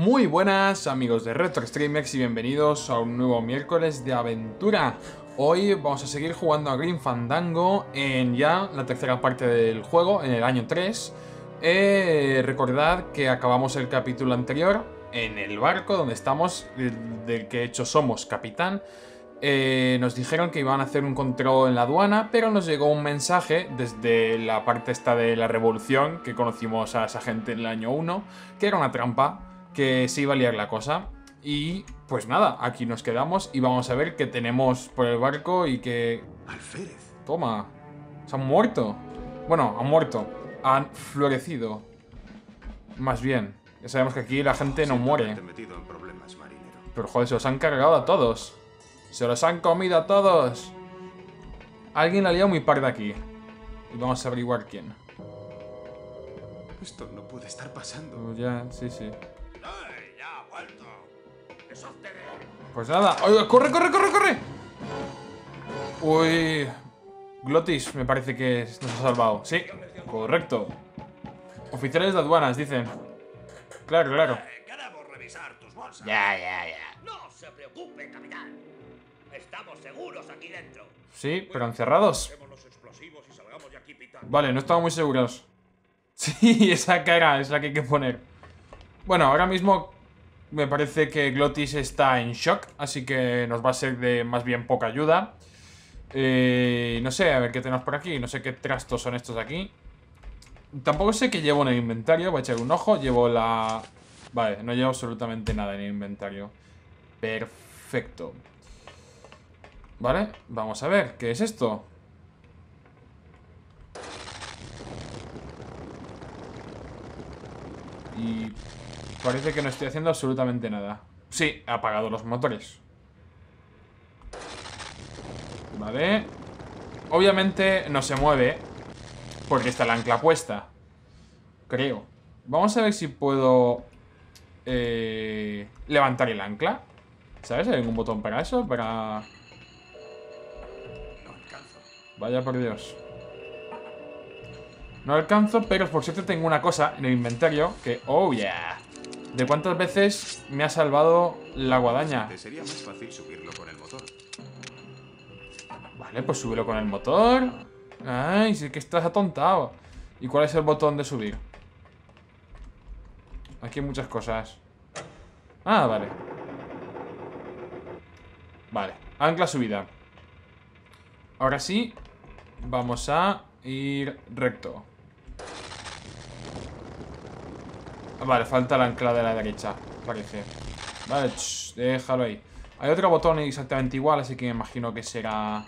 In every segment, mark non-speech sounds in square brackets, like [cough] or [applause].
Muy buenas amigos de Retro Streamers y bienvenidos a un nuevo miércoles de aventura. Hoy vamos a seguir jugando a Green Fandango en ya la tercera parte del juego, en el año 3. Eh, recordad que acabamos el capítulo anterior en el barco donde estamos, del, del que hecho somos capitán. Eh, nos dijeron que iban a hacer un control en la aduana, pero nos llegó un mensaje desde la parte esta de la revolución, que conocimos a esa gente en el año 1, que era una trampa, que se iba a liar la cosa. Y pues nada, aquí nos quedamos y vamos a ver qué tenemos por el barco y que... Alférez. Toma, se han muerto. Bueno, han muerto, han florecido. Más bien, ya sabemos que aquí la gente no muere. Pero joder, se los han cargado a todos. Se los han comido a todos. Alguien la ha liado muy parda aquí. Y vamos a averiguar quién. Esto no puede estar pasando. Pues ya, sí, sí. ¡Ay, ya ha vuelto! ¡Deshazte Pues nada. ¡Oiga, corre, corre, corre, corre! Uy. Glotis me parece que nos ha salvado. Sí, correcto. Oficiales de aduanas, dicen. Claro, claro. Eh, Queremos revisar tus bolsas. Ya, ya, ya. No se preocupe, capitán. Estamos seguros aquí dentro. Sí, pero encerrados. Vale, no estamos muy seguros. [laughs] Sí, esa cara es la que hay que poner. Bueno, ahora mismo me parece que Glotis está en shock, así que nos va a ser de más bien poca ayuda. Eh, no sé, a ver qué tenemos por aquí. No sé qué trastos son estos de aquí. Tampoco sé qué llevo en el inventario. Voy a echar un ojo. Llevo la... Vale, no llevo absolutamente nada en el inventario. Perfecto. Vale, vamos a ver. ¿Qué es esto? Y parece que no estoy haciendo absolutamente nada. Sí, he apagado los motores. Vale. Obviamente no se mueve. Porque está el ancla puesta. Creo. Vamos a ver si puedo... eh, levantar el ancla. ¿Sabes? ¿Hay algún botón para eso? Para... No alcanzo. Vaya por Dios. No alcanzo, pero por cierto tengo una cosa en el inventario que... ¡Oh, yeah! ¿De cuántas veces me ha salvado la guadaña? Sería más fácil subirlo con el motor. Vale, pues súbelo con el motor. Ay, sí que estás atontado. ¿Y cuál es el botón de subir? Aquí hay muchas cosas. Ah, vale. Vale, ancla subida. Ahora sí, vamos a ir recto. Vale, falta el ancla de la derecha, parece. Vale, déjalo ahí. Hay otro botón exactamente igual, así que me imagino que será...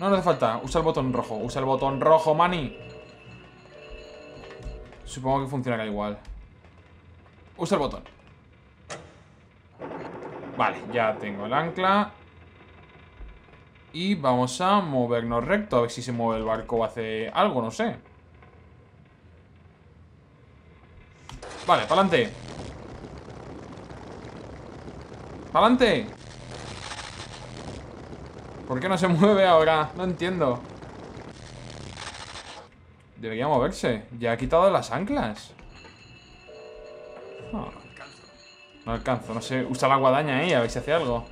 No, no hace falta. Usa el botón rojo. Usa el botón rojo, Manny. Supongo que funcionará igual. Usa el botón. Vale, ya tengo el ancla. Y vamos a movernos recto. A ver si se mueve el barco o hace algo, no sé. Vale, pa'lante. ¡Pa'lante! ¿Por qué no se [laughs] mueve ahora? No entiendo. Debería moverse. Ya ha quitado las anclas. Ah, No alcanzo. no alcanzo, no sé. Usa la guadaña ahí, a ver si hace algo.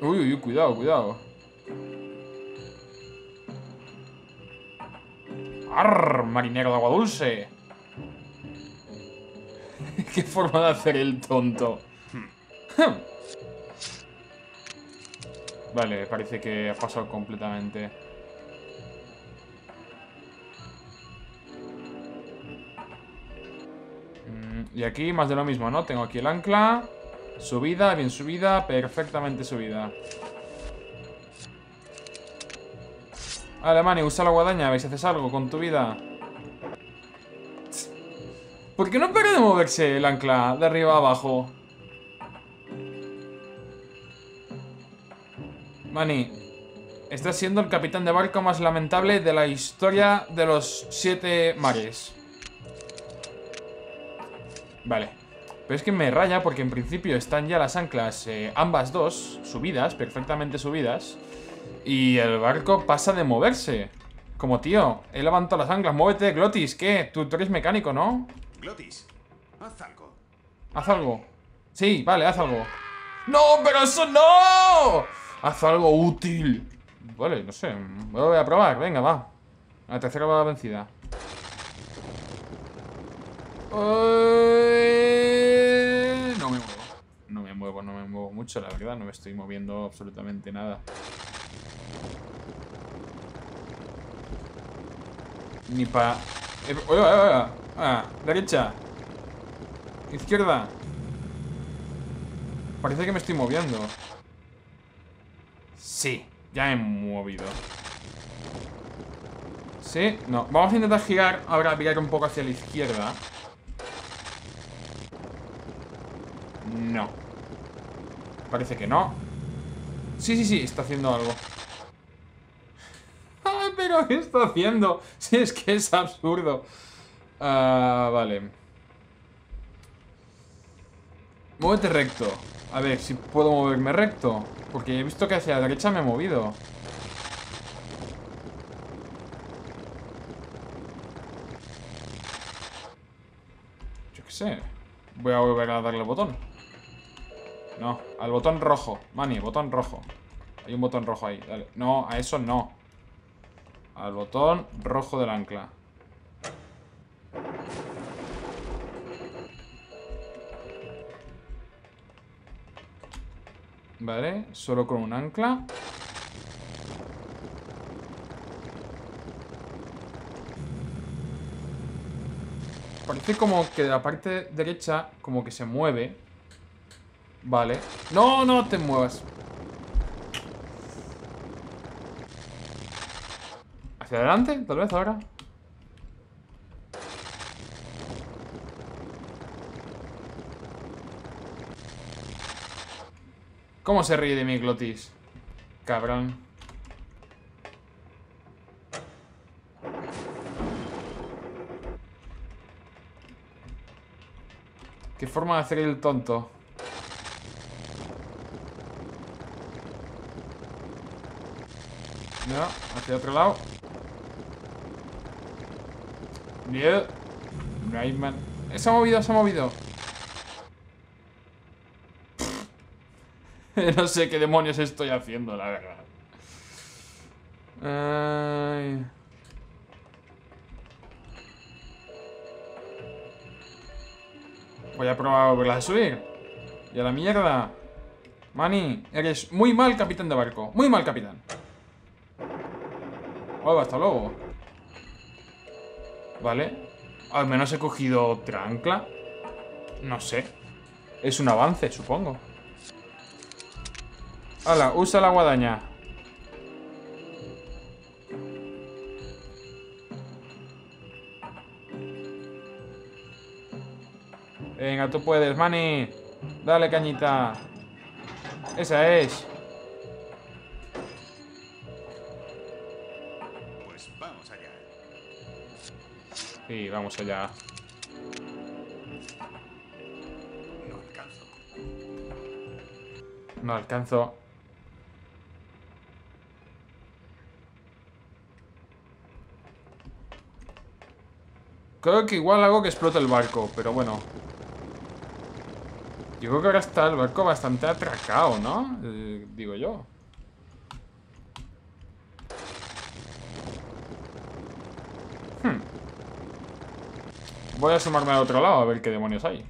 Uy, uy, cuidado, cuidado. ¡Arr! Marinero de agua dulce. [laughs] Qué forma de hacer el tonto. vale, parece que ha pasado completamente. Mm, Y aquí más de lo mismo, ¿no? Tengo aquí el ancla. Subida, bien subida, perfectamente subida. Vale, usa la guadaña, a ver si haces algo con tu vida. ¿Por qué no para de moverse el ancla de arriba a abajo? Manny, estás siendo el capitán de barco más lamentable de la historia de los siete mares. Vale. Pero es que me raya porque en principio están ya las anclas, eh, ambas dos, subidas, perfectamente subidas. Y el barco pasa de moverse. Como tío, he levantado las anclas. Muévete, Glotis. ¿Qué? Tú, tú eres mecánico, ¿no? Glotis, haz algo. Haz algo. Sí, vale, haz algo. ¡No, pero eso no! Haz algo útil. Vale, no sé. Voy a probar. Venga, va. La tercera va vencida. Eh, No me muevo. No me muevo, no me muevo mucho, la verdad. No me estoy moviendo absolutamente nada. Ni pa... Eh, oye, oye. Ah, derecha. Izquierda. Parece que me estoy moviendo. Sí, ya he movido. Sí, no. Vamos a intentar girar, ahora virar un poco hacia la izquierda. No. Parece que no. Sí, sí, sí, está haciendo algo. [laughs] ¿qué está haciendo? [laughs] Si es que es absurdo. Ah, vale. Muévete recto. A ver si puedo moverme recto. Porque he visto que hacia la derecha me he movido. Yo qué sé. Voy a volver a darle al botón. No, al botón rojo. Mani, botón rojo. Hay un botón rojo ahí. Dale. No, a eso no. Al botón rojo del ancla. Vale, solo con un ancla. Parece como que de la parte derecha como que se mueve. Vale. No, no te muevas. ¿Hacia adelante? Tal vez ahora. ¿Cómo se ríe de mi glotis? Cabrón. ¿Qué forma de hacer el tonto? No, hacia otro lado. Bien. Rayman. Se ha movido, se ha movido. [laughs] no sé qué demonios estoy haciendo, la verdad. Ay. Voy a probar a volverla a subir. Y a la mierda. Manny, eres muy mal capitán de barco. Muy mal capitán. Oh, hasta luego. Vale. Al menos he cogido otra ancla. No sé. Es un avance, supongo. Hala, usa la guadaña. Venga, tú puedes, Manny. Dale, cañita. Esa es. Sí, vamos allá. No alcanzo. No alcanzo. Creo que igual hago que explote el barco, pero bueno. Yo creo que ahora está el barco bastante atracado, ¿no? Eh, digo yo. Voy a asomarme al otro lado a ver qué demonios hay.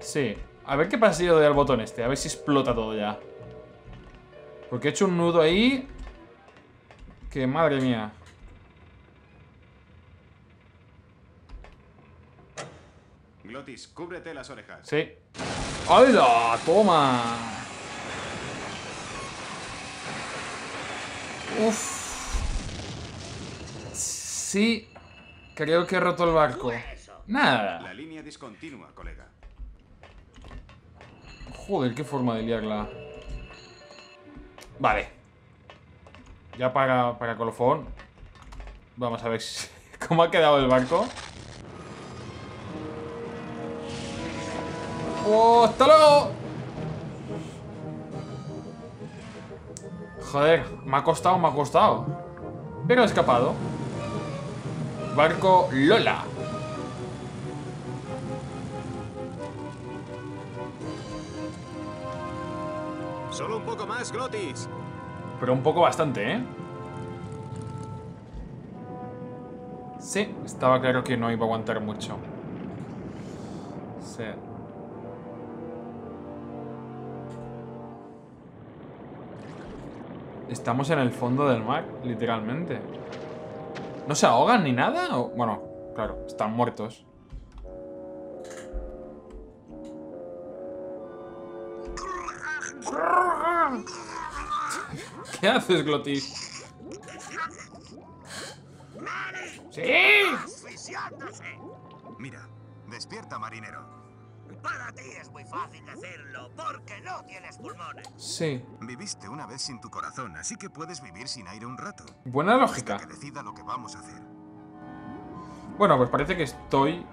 Sí. A ver qué pasa si yo doy al botón este. A ver si explota todo ya. Porque he hecho un nudo ahí. Que madre mía. Glotis, cúbrete las orejas. Sí. ¡Hala! ¡Toma! Uf. Sí. Creo que he roto el barco. Nada. La línea discontinua, colega. Joder, qué forma de liarla. Vale. Ya para, para colofón. Vamos a ver si- [laughs] cómo ha quedado el barco. ¡Oh, hasta luego! Joder, me ha costado, me ha costado. Pero he escapado. Barco Lola. Solo un poco más, Glotis. Pero un poco bastante, ¿eh? Sí, estaba claro que no iba a aguantar mucho. Sí. Estamos en el fondo del mar, literalmente. ¿No se ahogan ni nada? O- bueno, claro, están muertos. ¿Qué haces, Glotis? ¡Sí! Mira, despierta, marinero. Para ti es muy fácil decirlo, porque no tienes pulmones. Sí. Viviste una vez sin tu corazón, así que puedes vivir sin aire un rato. Buena Hasta lógica. que decida lo que vamos a hacer. Bueno, pues parece que estoy...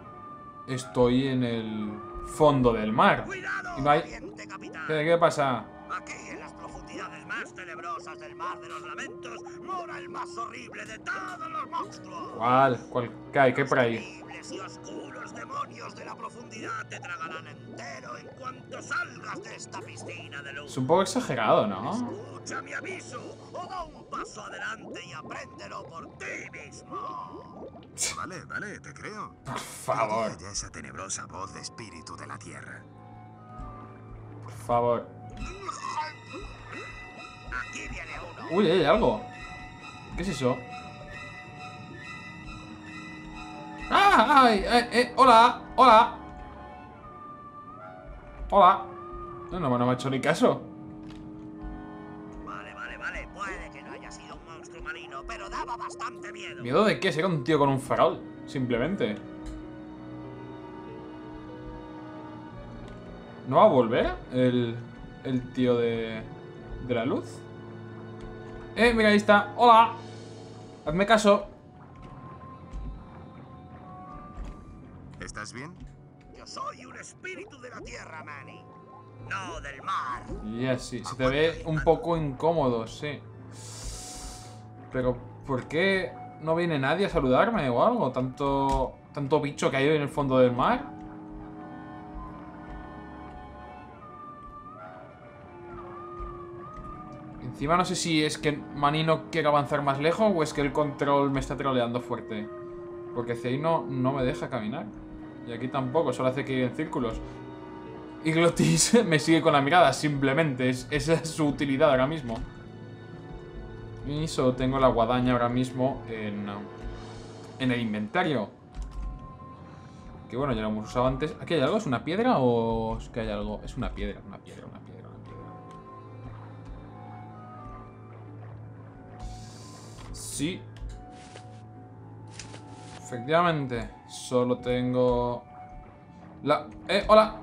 Estoy en el fondo del mar. ¡Cuidado, Y no hay... ¿Qué, qué pasa? Aquí, en las profundidades más tenebrosas del mar de los lamentos, mora el más horrible de todos los monstruos. ¿Cuál? ¿Cuál? ¿Qué hay? ¿Qué hay por ahí? Horribles y oscuros demonios de la profundidad te tragarán entero en cuanto salgas de esta piscina de luz. Es un poco exagerado, ¿no? Escucha mi aviso o da un paso adelante y apréndelo por ti mismo. [laughs] Vale, vale, te creo. Por favor, Ya esa tenebrosa voz de espíritu de la tierra. por favor. Aquí viene uno. Uy, hay algo. ¿Qué es eso? ¡Ah! ¡Ay! Eh, eh, ¡Hola! ¡Hola! ¡Hola! No, no, no me ha hecho ni caso. Vale, vale, vale. Puede que no haya sido un monstruo marino, pero daba bastante miedo. ¿Miedo de qué? Será un tío con un farol. Simplemente. ¿No va a volver el, el tío de, de la luz? Eh, mira, ahí está. ¡Hola! Hazme caso. ¿Estás bien? Yo soy un espíritu de la tierra, Manny. No del mar. Ya, sí. Se te ve un poco incómodo, sí. Pero, ¿por qué no viene nadie a saludarme o algo? Tanto, tanto bicho que hay en el fondo del mar. Encima no sé si es que Mani no quiere avanzar más lejos o es que el control me está troleando fuerte. Porque hacia ahí no, no me deja caminar. Y aquí tampoco, solo hace que ir en círculos. Y Glotis [laughs] me sigue con la mirada, simplemente. Es, esa es su utilidad ahora mismo. Y solo tengo la guadaña ahora mismo en, en el inventario. Que bueno, ya lo hemos usado antes. ¿Aquí hay algo? ¿Es una piedra o es que hay algo? Es una piedra, una piedra, una piedra, una piedra. Sí. Efectivamente. Solo tengo... La... ¡Eh! ¡Hola!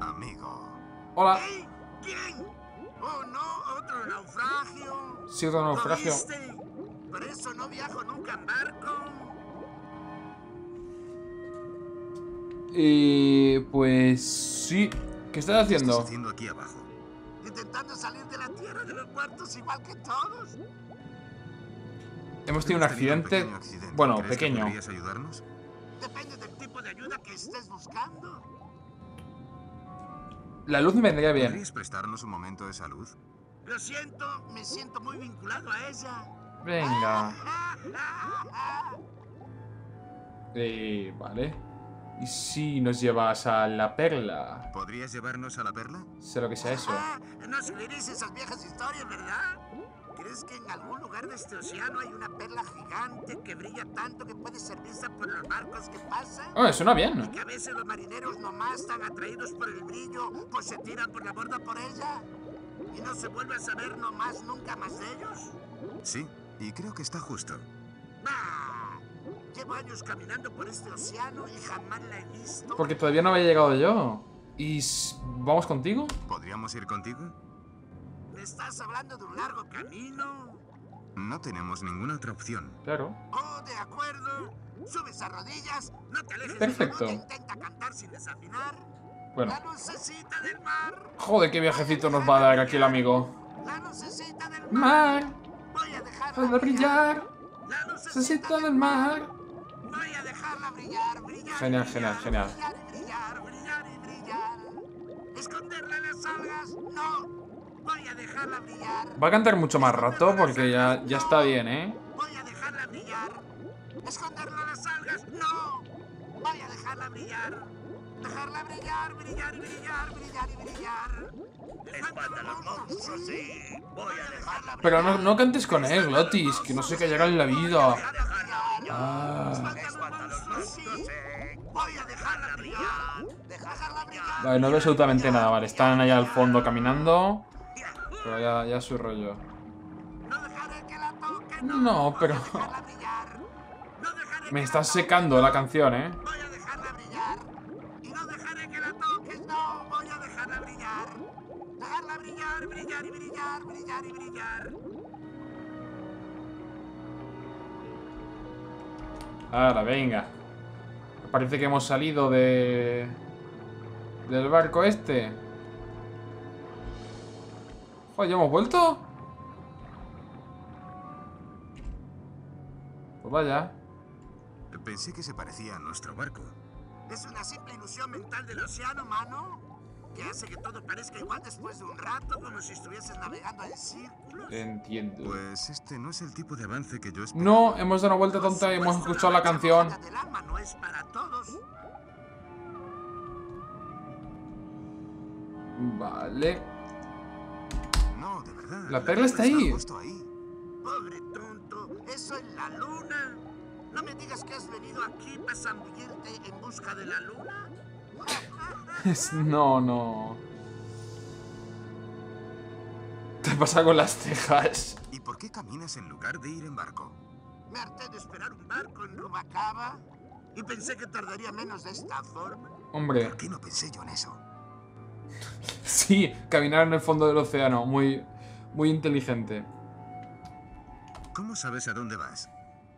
Amigo. ¡Hola! ¿Eh? ¿Quién? Oh, no, otro naufragio. Sí, otro ¿Lo naufragio. Por eso no viajo nunca en barco. Y pues sí. ¿Qué estás ¿Qué haciendo? estás haciendo aquí abajo? Intentando salir de la tierra de los muertos igual que todos. Hemos tenido un accidente. pequeño accidente. Bueno, ¿Crees que pequeño. ¿Podrías ayudarnos? Depende del tipo de ayuda que estés buscando. La luz me vendría bien. ¿Podrías prestarnos un momento de salud? Lo siento, me siento muy vinculado a ella. Venga. [laughs] Eh, vale. ¿Y si nos llevas a la perla? ¿Podrías llevarnos a la perla? Sé lo que sea eso. [laughs] No seguiréis esas viejas historias, ¿verdad? ¿Crees que en algún lugar de este océano hay una perla gigante que brilla tanto que puede servirse por los barcos que pasan? Oh, suena Y bien. que a veces los marineros nomás están atraídos por el brillo, pues se tiran por la borda por ella. Y no se vuelve a saber nomás nunca más de ellos. Sí, y creo que está justo. Bah, llevo años caminando por este océano y jamás la he visto. Porque todavía no había llegado yo. ¿Y vamos contigo? ¿Podríamos ir contigo? ¿Me estás hablando de un largo camino? No tenemos ninguna otra opción. Claro. Oh, de acuerdo. Subes a rodillas, no te alejes Perfecto. de intenta cantar sin desafinar. Bueno. La lucecita del mar. Joder, qué viajecito nos va a dar aquí el amigo. La lucecita del mar. Mar, Voy a dejarla brillar. La lucecita del mar. Voy a dejarla brillar, brillar. Genial, genial, genial. Brillar brillar, brillar y brillar. Esconderla en las algas. No. Voy a dejarla brillar. Va a cantar mucho más rato porque ya, ya está bien, ¿eh? Voy a dejarla brillar. Esconderla las algas. No. Voy a dejarla brillar. Dejarla brillar, brillar y brillar, brillar y brillar. Espanta a los monstruos, sí. Voy a dejarla Pero no, no cantes con él, Glotis, que no se callará en la vida. Ah. Brillar. Brillar. Vale, no veo absolutamente nada, vale. Están allá al fondo caminando. Pero ya, ya su rollo. No pero... Me estás secando la canción, ¿eh? Brillar y brillar, brillar y brillar. Ahora, venga. Parece que hemos salido de... Del barco este. Joder, ¿ya hemos vuelto? Pues vaya. Pensé que se parecía a nuestro barco. Es una simple ilusión mental del océano, mano. Que hace que todo parezca igual después de un rato, como si estuvieses navegando en círculos. Entiendo. Pues este no es el tipo de avance que yo esperaba. No, hemos dado una vuelta tonta y hemos escuchado la canción. Del alma no es para todos. Vale. No, de verdad. La perla está ahí. justo ahí. Pobre tonto, eso es la luna. No me digas que has venido aquí para zambullirte en busca de la luna. No, no. ¿Qué pasa con las cejas? ¿Y por qué caminas en lugar de ir en barco? Me harté de esperar un barco en Rubacaba y pensé que tardaría menos de esta forma. Hombre, ¿Por qué no pensé yo en eso? [laughs] sí, caminar en el fondo del océano. Muy, muy inteligente. ¿Cómo sabes a dónde vas?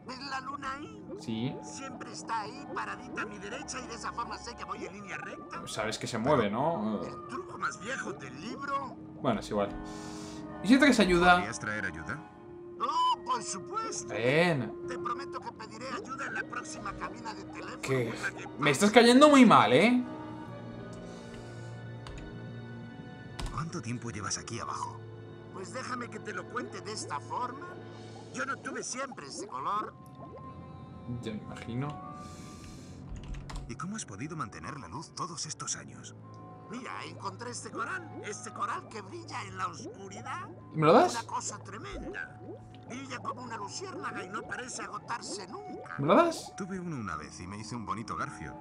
¿Ves la luna ahí? Sí, Siempre está ahí, paradita a mi derecha y de esa forma sé que voy en línea recta. sabes que se mueve, ¿no? El truco más viejo del libro. Bueno, es igual. ¿Y si traes ayuda? ¿Podrías traer ayuda? Oh, por supuesto. Ven. Te prometo que pediré ayuda en la próxima cabina de teléfono. Que que me estás cayendo muy mal, ¿eh? ¿Cuánto tiempo llevas aquí abajo? Pues déjame que te lo cuente de esta forma. Yo no tuve siempre ese color. Ya me imagino. ¿Y cómo has podido mantener la luz todos estos años? Mira, encontré este coral. Este coral que brilla en la oscuridad. ¿Me lo das? Una cosa tremenda. Brilla como una luciérnaga y no parece agotarse nunca. ¿Me lo das? Tuve uno una vez y me hice un bonito garfio.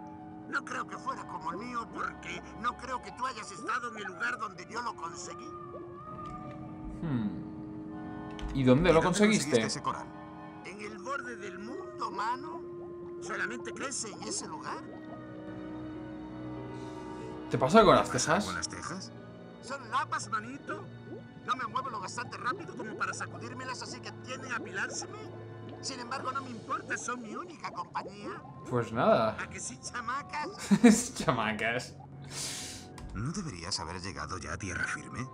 No creo que fuera como el mío porque no creo que tú hayas estado en el lugar donde yo lo conseguí. ¿Y dónde ¿Y lo dónde conseguiste? ese coral? En el borde del mundo, mano. ¿Solamente crece en ese lugar? ¿Te pasa con las ¿Pasa cejas? ¿Con las tejas? ¿Son lapas, manito? No me muevo lo bastante rápido como para sacudírmelas, así que tienden a apilárseme. Sin embargo, no me importa, son mi única compañía. Pues nada. ¿A que sí, chamacas? [laughs] Chamacas. ¿No deberías haber llegado ya a tierra firme?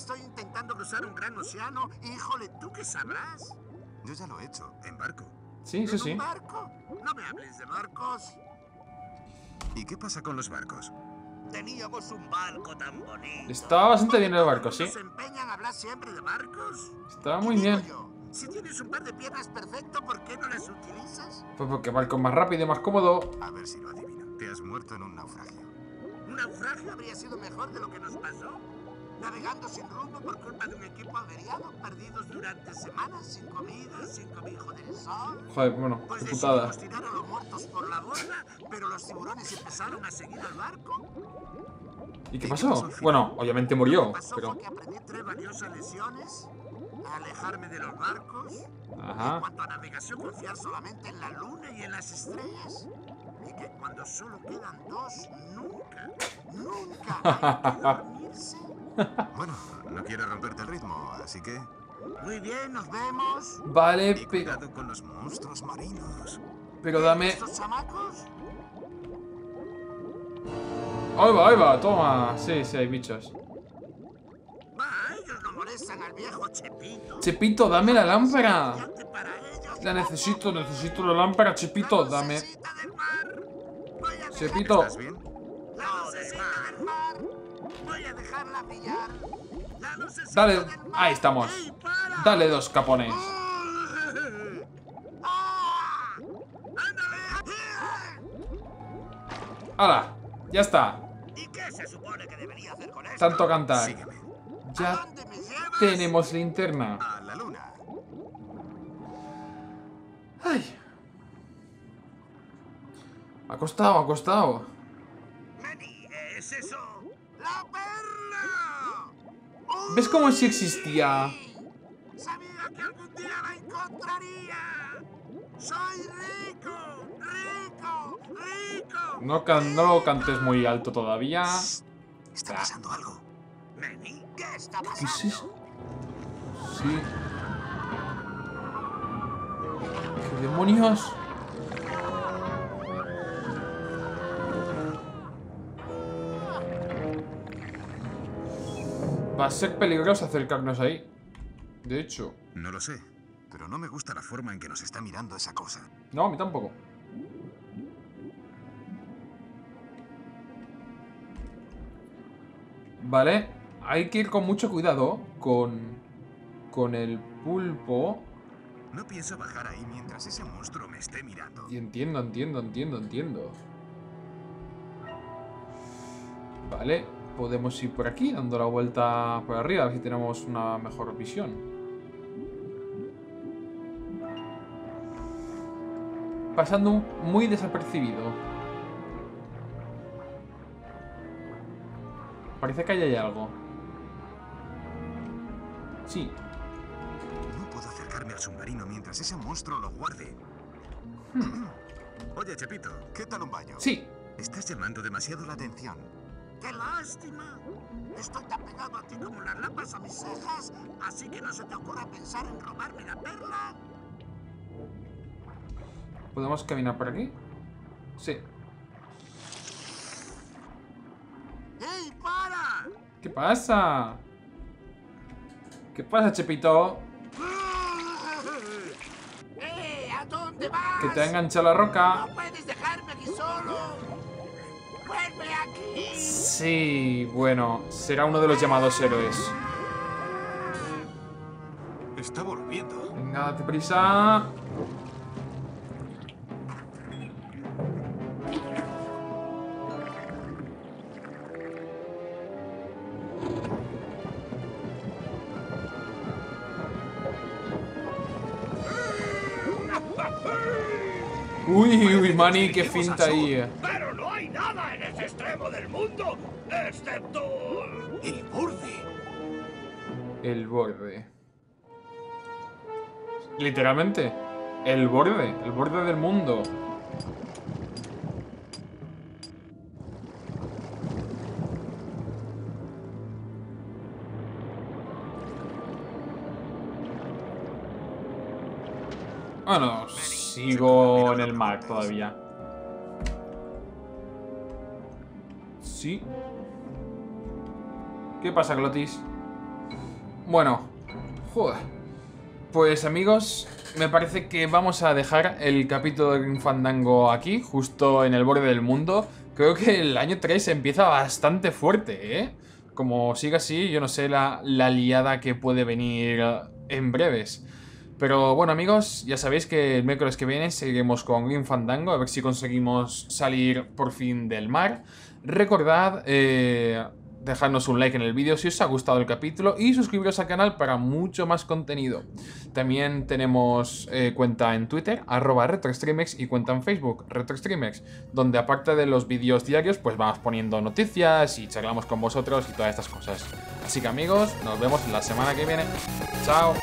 Estoy intentando cruzar un gran océano y, híjole, ¿tú qué sabrás? Yo ya lo he hecho, en barco. Sí, sí, ¿En sí. un barco? No me hables de barcos. ¿Y qué pasa con los barcos? Teníamos un barco tan bonito. Estaba bastante bien el barco, sí. ¿Se empeñan a hablar siempre de barcos? Estaba muy bien. yo, si tienes un par de piernas perfecto, ¿por qué no las utilizas? Pues porque barco más rápido y más cómodo. A ver si lo adivino. Te has muerto en un naufragio. ¿Un naufragio habría sido mejor de lo que nos pasó? Navegando sin rumbo por culpa de un equipo averiado, perdidos durante semanas, sin comida, sin cobijo del sol. Joder, bueno, Pues putada. tirar a los muertos por la borda, pero los tiburones empezaron a seguir al barco. ¿Y qué pasó? Bueno, obviamente murió, Lo que pasó pero... fue que aprendí tres valiosas lecciones. A alejarme de los barcos. En Ajá. cuanto a navegación, confiar solamente en la luna y en las estrellas. Y que cuando solo quedan dos, nunca, nunca hay que dormirse. Bueno, no quiero romperte el ritmo, así que... Muy bien, nos vemos. Vale, Y pero... con los monstruos marinos. Pero dame... ¿Estos chamacos? Ahí va, ahí va, toma. Sí, sí, hay bichos. Va, ellos no molestan. al viejo Chepito. Chepito, dame la lámpara. La necesito, necesito la lámpara, Chepito, dame. Chepito. ¿Estás bien? la lucecita del mar. Voy a dejarla brillar. La Dale, del mar. ahí estamos. ¡Ey! Dale dos capones. ¡Ah! ¡Ándale! ¡Hala! Ya está. ¿Y qué se supone que debería hacer con esto? Tanto cantar. Sígueme. ¿A Ya tenemos linterna. A la luna. Ay. Ha costado, ha costado. Manny, ¿es eso? ¿Ves cómo sí existía? Sabía que algún día la encontraría. Soy rico, rico, rico. No, can- no lo cantes muy alto todavía. ¿Está pasando algo? ¿qué está ¿Qué pasando? es eso? Sí. ¿Qué demonios? Va a ser peligroso acercarnos ahí. De hecho. No lo sé, pero no me gusta la forma en que nos está mirando esa cosa. No, a mí tampoco. Vale, hay que ir con mucho cuidado con, con el pulpo. No pienso bajar ahí mientras ese monstruo me esté mirando. Y entiendo, entiendo, entiendo, entiendo. Vale, podemos ir por aquí, dando la vuelta por arriba, a ver si tenemos una mejor visión. Pasando muy desapercibido. Parece que ahí hay algo. Sí, No puedo acercarme al submarino mientras ese monstruo lo guarde. Oye, Chepito, ¿qué tal un baño? sí. Estás llamando demasiado la atención. ¡Qué lástima! Estoy tan pegado a ti como las lapas a mis cejas, así que no se te ocurra pensar en robarme la perla. ¿Podemos caminar por aquí? Sí. ¡Ey, para! ¿Qué pasa? ¿Qué pasa, Chepito? [laughs] ¡Eh! ¿A dónde vas? Que te ha enganchado la roca. Sí, bueno, será uno de los llamados héroes. Está volviendo. Venga, date prisa. Uy, uy, Manny, qué finta ahí. Pero no hay nada en ese extremo del mundo, excepto... el borde. El borde. Literalmente. El borde. El borde del mundo. Bueno, sigo en el mar todavía. Sí. ¿Qué pasa, Glotis? Bueno, joder. Pues amigos, me parece que vamos a dejar el capítulo de Green Fandango aquí, justo en el borde del mundo. Creo que el año 3 empieza bastante fuerte, ¿eh? Como siga así, yo no sé la, la liada que puede venir en breves. Pero bueno amigos, ya sabéis que el miércoles que viene seguiremos con Green Fandango, a ver si conseguimos salir por fin del mar. Recordad eh, dejadnos un like en el vídeo si os ha gustado el capítulo y suscribiros al canal para mucho más contenido. También tenemos eh, cuenta en Twitter, arroba RetroStreamX y cuenta en Facebook, RetroStreamX, donde aparte de los vídeos diarios, pues vamos poniendo noticias y charlamos con vosotros y todas estas cosas. Así que amigos, nos vemos la semana que viene. ¡Chao!